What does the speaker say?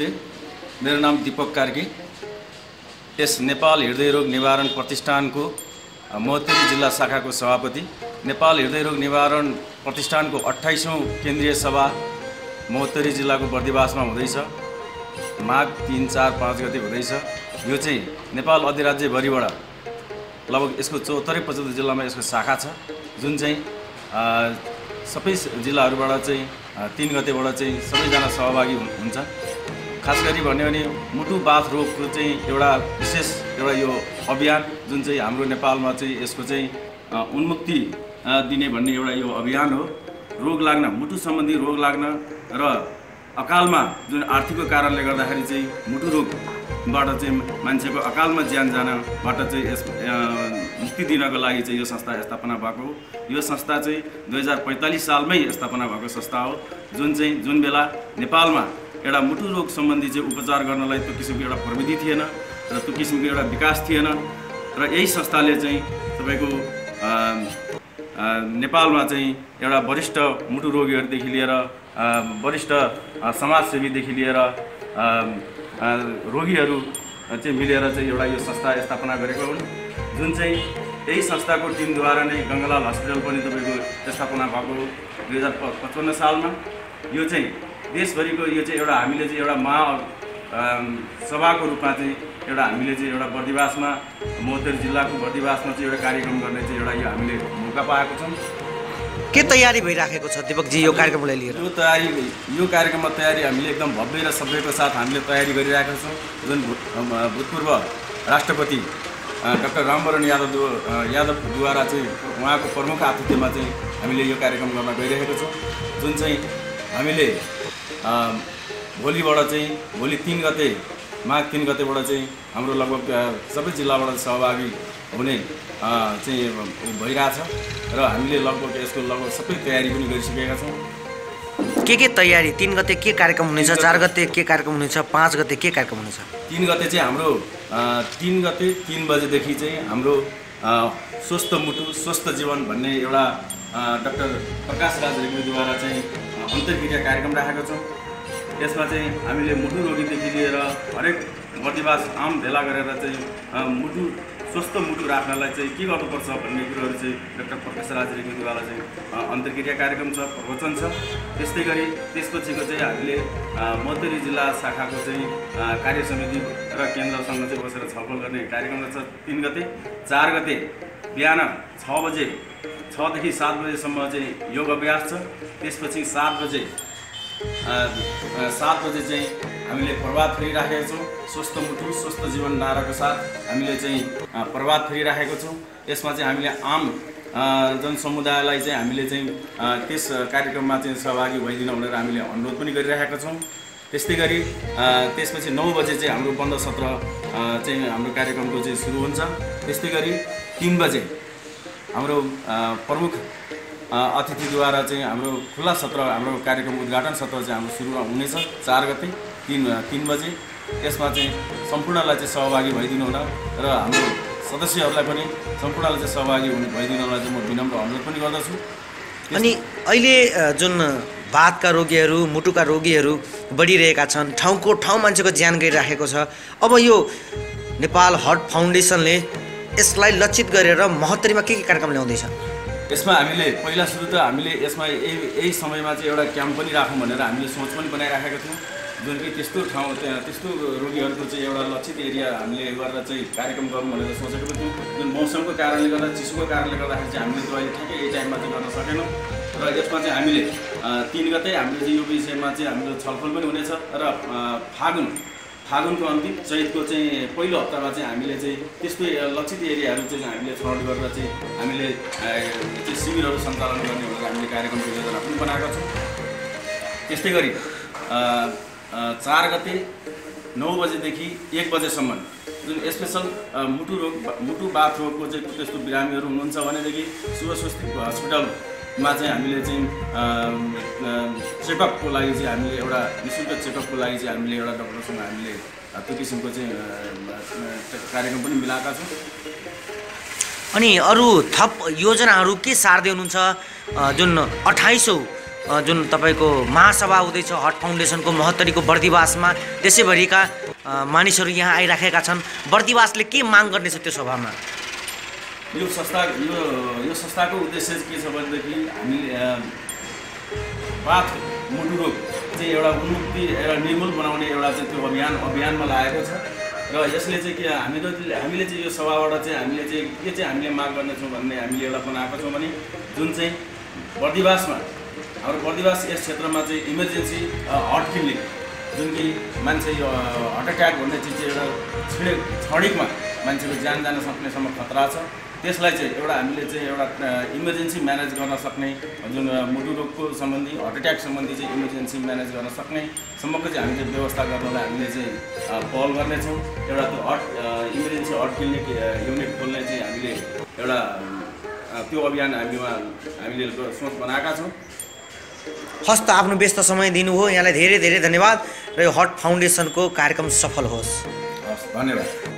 नमस्ते। मेरो नाम दिपक कार्की। यस नेपाल हृदय रोग निवारण प्रतिष्ठानको महोत्तरी जिल्ला शाखाको सभापति। नेपाल हृदय रोग निवारण प्रतिष्ठानको अठाइसौँ केन्द्रीय सभा महोत्तरी जिल्लाको बर्दिवासमा हुँदैछ। माघ तिन चार पाँच गते हुँदैछ। यो चाहिँ नेपाल अधिराज्यभरिबाट लगभग यसको चौहत्तरै पचहत्तर जिल्लामा यसको शाखा छ। जुन चाहिँ सबै जिल्लाहरूबाट चाहिँ तिन गतेबाट चाहिँ सबैजना सहभागी हुन्- हुन्छ। खास गरी भन्यो भने मुटु बाथ रोगको चाहिँ एउटा विशेष एउटा यो अभियान जुन चाहिँ हाम्रो नेपालमा चाहिँ यसको चाहिँ उन्मुक्ति दिने भन्ने एउटा यो अभियान हो। रोग लाग्न मुटु सम्बन्धी रोग लाग्न र अकालमा जुन आर्थिकको कारणले गर्दाखेरि चाहिँ मुटु रोगबाट चाहिँ मान्छेको अकालमा ज्यान जानबाट चाहिँ यस मुक्ति दिनको लागि चाहिँ यो संस्था स्थापना भएको हो। यो संस्था चाहिँ दुई हजार पैँतालिस सालमै स्थापना भएको संस्था हो। जुन चाहिँ जुन बेला नेपालमा एउटा मुटु रोग सम्बन्धी चाहिँ उपचार गर्नलाई त्यो किसिमको एउटा प्रविधि थिएन र त्यो किसिमको एउटा विकास थिएन। र यही संस्थाले चाहिँ तपाईँको नेपालमा चाहिँ एउटा वरिष्ठ मुटु रोगीहरूदेखि लिएर वरिष्ठ समाजसेवीदेखि लिएर रोगीहरू चाहिँ मिलेर चाहिँ एउटा यो संस्था स्थापना गरेको हुन्। जुन चाहिँ यही संस्थाको टिमद्वारा नै गङ्गालाल हस्पिटल पनि तपाईँको स्थापना भएको हो दुई हजार पचपन्न सालमा। यो चाहिँ देशभरिको यो चाहिँ एउटा हामीले चाहिँ एउटा महा सभाको रूपमा चाहिँ एउटा हामीले चाहिँ एउटा बर्दिवासमा महोत्तरी जिल्लाको बर्दिवासमा चाहिँ एउटा कार्यक्रम गर्ने चाहिँ एउटा यो हामीले मौका पाएको छौँ। के तयारी भइराखेको छ दिपकजी यो कार्यक्रमलाई लिएर? यो तयारी यो कार्यक्रममा तयारी हामीले एकदम भव्य र सभ्यको साथ हामीले तयारी गरिरहेका छौँ। जुन भूतपूर्व राष्ट्रपति डाक्टर रामवरण यादव यादवद्वारा चाहिँ उहाँको प्रमुख आतिथ्यमा चाहिँ हामीले यो कार्यक्रम गर्न गइरहेको छौँ। जुन चाहिँ हामीले भोलिबाट चाहिँ भोलि तिन गते माघ तिन गतेबाट चाहिँ हाम्रो लगभग सबै जिल्लाबाट सहभागी हुने चाहिँ भइरहेछ। र हामीले लगभग यसको लगभग सबै तयारी पनि गरिसकेका छौँ। के के तयारी? तिन गते के कार्यक्रम हुनेछ? चार गते के कार्यक्रम हुनेछ? पाँच गते के कार्यक्रम हुनेछ? तिन गते चाहिँ हाम्रो तिन गते तिन बजेदेखि चाहिँ हाम्रो स्वस्थ मुटु स्वस्थ जीवन भन्ने एउटा डाक्टर प्रकाश राज रेग्मीद्वारा चाहिँ अन्तर्क्रिया कार्यक्रम राखेका छौँ। यसमा चाहिँ हामीले मुटु रोगीदेखि लिएर हरेक बर्दिवास आम भेला गरेर चाहिँ मुटु स्वस्थ मुटु राख्नलाई चाहिँ के गर्नुपर्छ भन्ने कुरोहरू चाहिँ डाक्टर प्रकाश राज रेग्मीद्वारा चाहिँ अन्तर्क्रिया कार्यक्रम छ प्रवचन छ। त्यस्तै गरी त्यसपछिको चाहिँ हामीले मधुरी जिल्ला शाखाको चाहिँ कार्य समिति र केन्द्रसँग चाहिँ बसेर छलफल गर्ने कार्यक्रम छ। तिन गते चार गते बिहान छ बजे छदेखि सात बजेसम्म चाहिँ योग अभ्यास छ। त्यसपछि सात बजे सात बजे चाहिँ हामीले प्रभात फेरि राखेका छौँ। स्वस्थ मुटु स्वस्थ जीवन नाराको साथ हामीले चाहिँ प्रभात फेरि राखेको छौँ। यसमा चाहिँ हामीले आम जनसमुदायलाई चाहिँ हामीले चाहिँ त्यस कार्यक्रममा चाहिँ सहभागी भइदिन भनेर हामीले अनुरोध पनि गरिरहेका छौँ। त्यस्तै गरी त्यसपछि नौ बजे चाहिँ हाम्रो बन्द सत्र चाहिँ हाम्रो कार्यक्रमको चाहिँ सुरु हुन्छ। त्यस्तै गरी तिन बजे हाम्रो प्रमुख अतिथिद्वारा चाहिँ हाम्रो खुल्ला सत्र हाम्रो कार्यक्रम उद्घाटन सत्र चाहिँ हाम्रो सुरु हुनेछ चार गते तिन तिन बजे। यसमा चाहिँ सम्पूर्णलाई चाहिँ सहभागी भइदिनु हुन र हाम्रो सदस्यहरूलाई पनि सम्पूर्णलाई चाहिँ सहभागी हुनु भइदिनलाई चाहिँ म विनम्र अनुरोध पनि गर्दछु। अनि अहिले जुन बाथका रोगीहरू मुटुका रोगीहरू बढिरहेका छन् ठाउँको ठाउँ मान्छेको ज्यान गइराखेको छ। अब यो नेपाल हर्ट फाउन्डेसनले यसलाई लक्षित गरेर महोत्तरीमा के के कार्यक्रम ल्याउँदैछ? यसमा हामीले पहिला सुरु त हामीले यसमा यही यही समयमा चाहिँ एउटा क्याम्प पनि राखौँ भनेर हामीले सोच पनि बनाइराखेका थियौँ। जुन कि त्यस्तो ठाउँ त्यहाँ त्यस्तो रोगीहरूको चाहिँ एउटा लक्षित एरिया हामीले गरेर चाहिँ कार्यक्रम गरौँ भनेर सोचेको थियौँ। जुन मौसमको कारणले गर्दा चिसोको कारणले गर्दाखेरि चाहिँ हामीले अहिले ठ्याक्कै यही टाइममा चाहिँ गर्न सकेनौँ। र यसमा चाहिँ हामीले तिन गते हामीले यो विषयमा चाहिँ हाम्रो छलफल पनि हुनेछ। र फागुन फागुनको अन्तिम चैतको चाहिँ पहिलो हप्तामा चाहिँ हामीले चाहिँ त्यस्तो लक्षित एरियाहरू चाहिँ हामीले छनौट गरेर चाहिँ हामीले चाहिँ शिविरहरू सञ्चालन गर्ने भनेर हामीले कार्यक्रमको योजना पनि बनाएका छौँ। त्यस्तै गरी चार गते नौ बजेदेखि एक बजेसम्म जुन स्पेसल मुटु रोग मुटु बाथ रोगको चाहिँ त्यस्तो बिरामीहरू हुनुहुन्छ भनेदेखि शुभ स्वस्ति हस्पिटलमा चाहिँ हामीले चाहिँ चेकअपको लागि चाहिँ हामीले एउटा नि शुल्क चेकअपको लागि चाहिँ हामीले एउटा डक्टरसँग हामीले त्यो किसिमको चाहिँ कार्यक्रम पनि मिलाएका छौँ। अनि अरू थप योजनाहरू के सार्दै हुनुहुन्छ? जुन अठाइसौँ जुन तपाईँको महासभा हुँदैछ हट फाउन्डेसनको महोत्तरीको बर्दिवासमा देशैभरिका मानिसहरू यहाँ आइराखेका छन् बर्दिवासले के माग गर्नेछ त्यो सभामा? यो संस्था यो यो संस्थाको उद्देश्य के छ भनेदेखि हामीले अ, पात मुटु रोग चाहिँ एउटा उन्मुक्ति एउटा निर्मूल बनाउने एउटा चाहिँ त्यो अभियान अभियानमा लागेको छ। र यसले चाहिँ के हामीहरू हामीले चाहिँ यो सभाबाट चाहिँ हामीले चाहिँ के चाहिँ हामीले माग गर्नेछौँ भन्ने हामीले एउटा बनाएको छौँ भने जुन चाहिँ बर्दिवासमा हाम्रो बर्दिवास यस क्षेत्रमा चाहिँ इमर्जेन्सी हट क्लिनिक जुन कि मान्छे यो हार्ट एट्याक भन्ने चिज चाहिँ एउटा छिडे क्षणिकमा मान्छेको ज्यान जान सक्नेसम्म खतरा छ। त्यसलाई चाहिँ एउटा हामीले चाहिँ एउटा इमर्जेन्सी म्यानेज गर्न सक्ने जुन मुटु रोगको सम्बन्धी हार्ट एट्याक सम्बन्धी चाहिँ इमर्जेन्सी म्यानेज गर्न सक्ने सम्मको चाहिँ हामीले व्यवस्था गर्नलाई हामीले चाहिँ पहल गर्नेछौँ। एउटा त्यो hot emergency hot clinic unit खोल्ने चाहिँ हामीले एउटा त्यो अभियान हामीमा हामीले सोच बनाएका छौँ। हस्त आफ्नो व्यस्त समय दिनुभयो यहाँलाई धेरै धेरै धन्यवाद। र यो हट फाउन्डेसनको कार्यक्रम सफल होस्। हस् धन्यवाद।